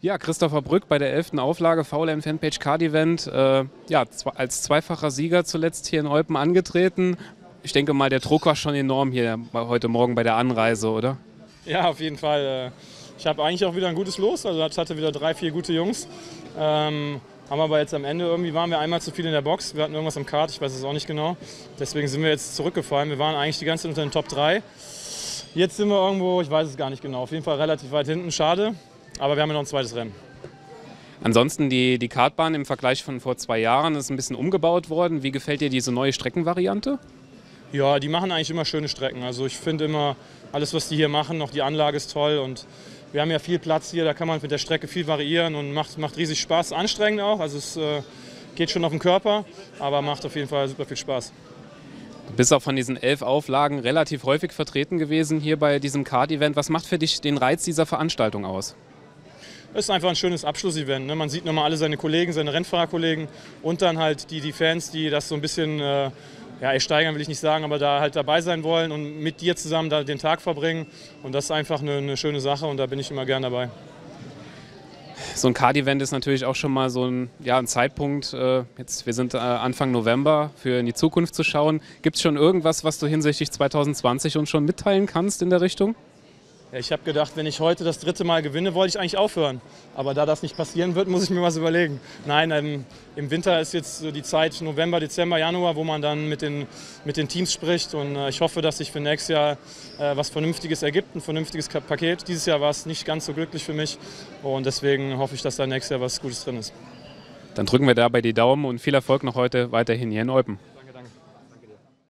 Ja, Christopher Brück bei der 11. Auflage VLM Fanpage Card Event. Äh, ja, als zweifacher Sieger zuletzt hier in Eupen angetreten. Ich denke mal, der Druck war schon enorm hier heute Morgen bei der Anreise, oder? Ja, auf jeden Fall. Äh, ich habe eigentlich auch wieder ein gutes Los. Also ich hatte wieder drei, vier gute Jungs. Ähm, haben aber jetzt am Ende irgendwie waren wir einmal zu viel in der Box. Wir hatten irgendwas am Kart, ich weiß es auch nicht genau. Deswegen sind wir jetzt zurückgefallen. Wir waren eigentlich die ganze Zeit unter den Top 3. Jetzt sind wir irgendwo, ich weiß es gar nicht genau. Auf jeden Fall relativ weit hinten. Schade. Aber wir haben ja noch ein zweites Rennen. Ansonsten die, die Kartbahn im Vergleich von vor zwei Jahren ist ein bisschen umgebaut worden. Wie gefällt dir diese neue Streckenvariante? Ja, die machen eigentlich immer schöne Strecken. Also ich finde immer, alles, was die hier machen, noch die Anlage ist toll und wir haben ja viel Platz hier, da kann man mit der Strecke viel variieren und macht, macht riesig Spaß. Anstrengend auch, also es äh, geht schon auf den Körper, aber macht auf jeden Fall super viel Spaß. Du bist auch von diesen elf Auflagen relativ häufig vertreten gewesen hier bei diesem Kart-Event. Was macht für dich den Reiz dieser Veranstaltung aus? Es ist einfach ein schönes Abschlussevent. Ne? Man sieht nochmal alle seine Kollegen, seine Rennfahrerkollegen und dann halt die, die Fans, die das so ein bisschen äh, ja, steigern will ich nicht sagen, aber da halt dabei sein wollen und mit dir zusammen da den Tag verbringen. Und das ist einfach eine, eine schöne Sache und da bin ich immer gern dabei. So ein Card-Event ist natürlich auch schon mal so ein, ja, ein Zeitpunkt. Äh, jetzt, wir sind äh, Anfang November für in die Zukunft zu schauen. Gibt es schon irgendwas, was du hinsichtlich 2020 uns schon mitteilen kannst in der Richtung? Ja, ich habe gedacht, wenn ich heute das dritte Mal gewinne, wollte ich eigentlich aufhören. Aber da das nicht passieren wird, muss ich mir was überlegen. Nein, ähm, im Winter ist jetzt so die Zeit November, Dezember, Januar, wo man dann mit den, mit den Teams spricht. Und äh, ich hoffe, dass sich für nächstes Jahr äh, was Vernünftiges ergibt, ein vernünftiges Paket. Dieses Jahr war es nicht ganz so glücklich für mich. Und deswegen hoffe ich, dass da nächstes Jahr was Gutes drin ist. Dann drücken wir dabei die Daumen und viel Erfolg noch heute weiterhin hier in Eupen.